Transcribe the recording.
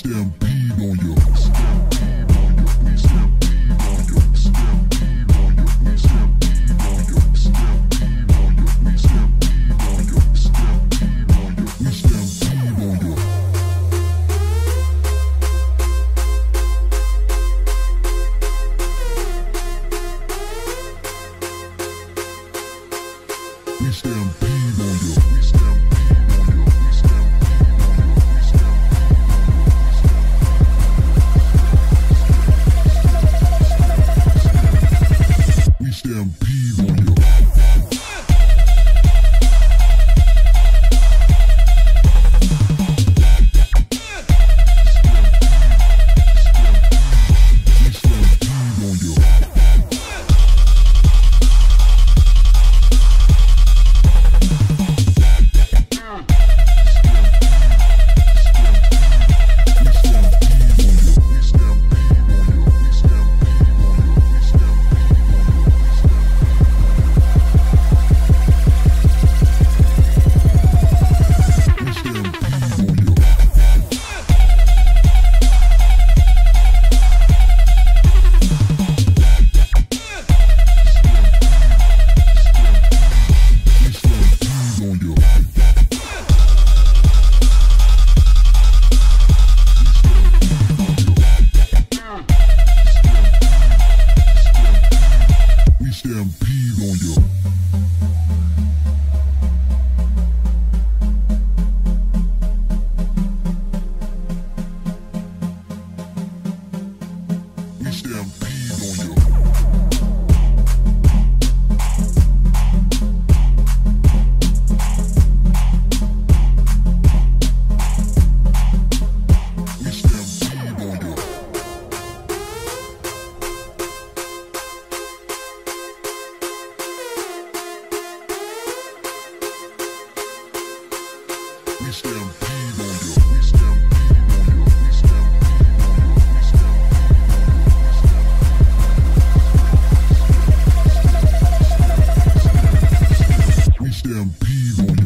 stampede on you. Stampede on you. We stampede on you. Stampede on you. We stampede on you. Stampede on you. We stampede on you. Stampede on you. We stampede on you. We stampede on you. We stampede. stampede on you. We stampede on you. Stampede on